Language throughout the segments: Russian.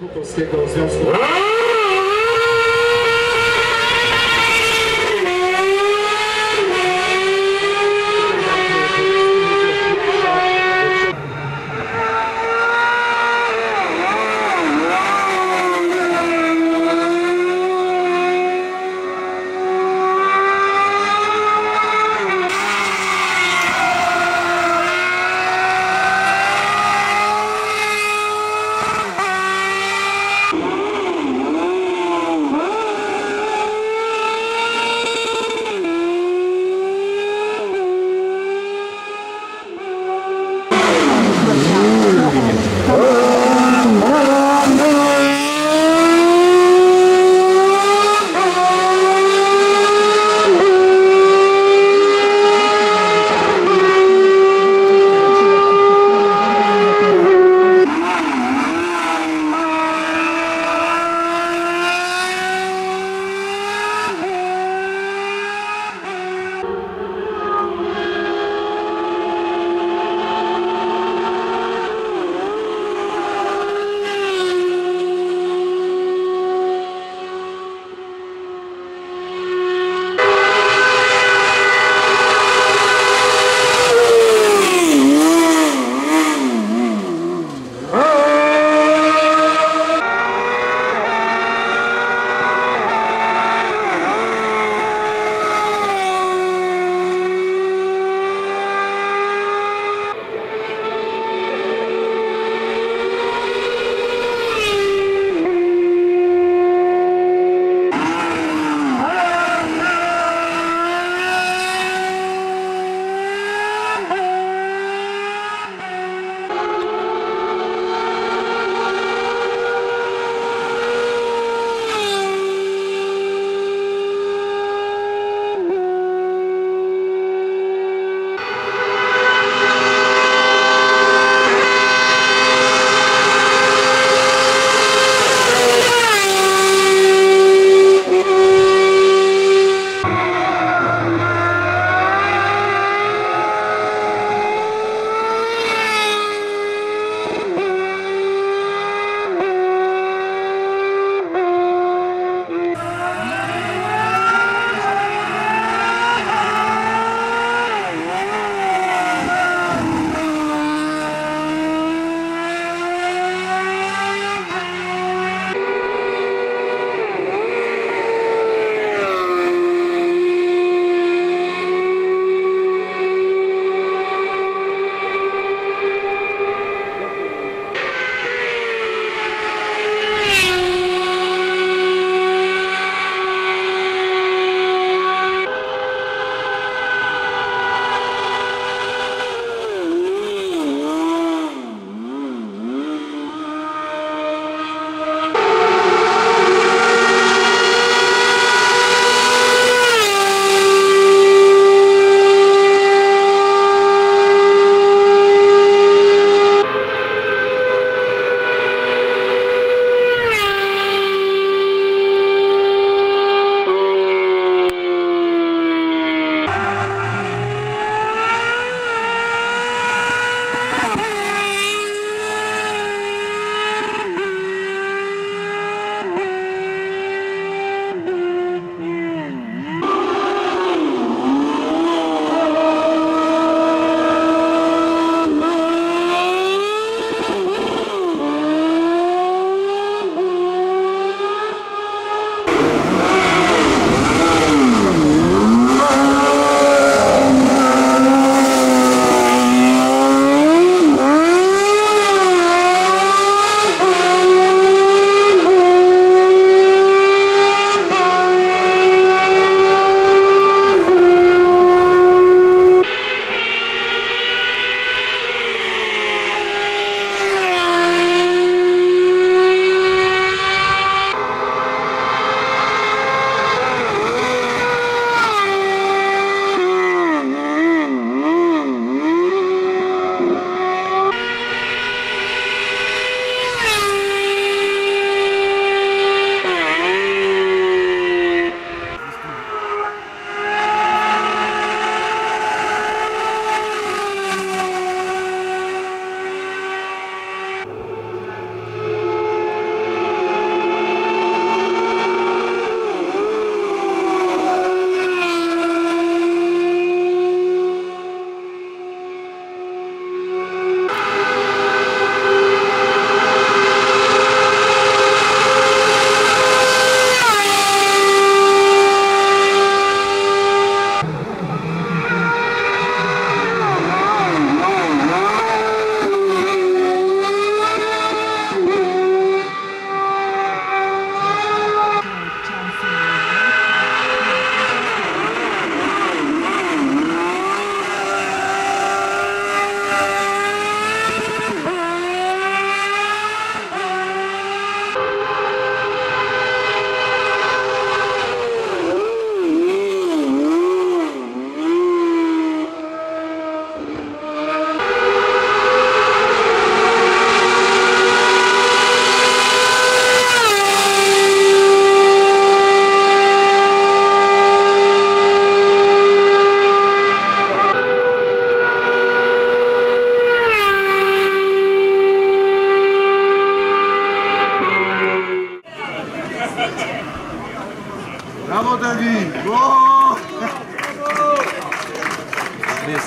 Consiga os meus.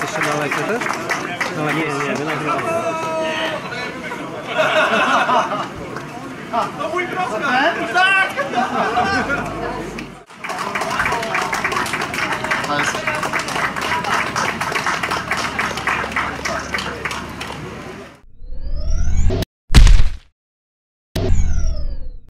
Jest jeszcze na lekce też? Na lekce. Nie, nie,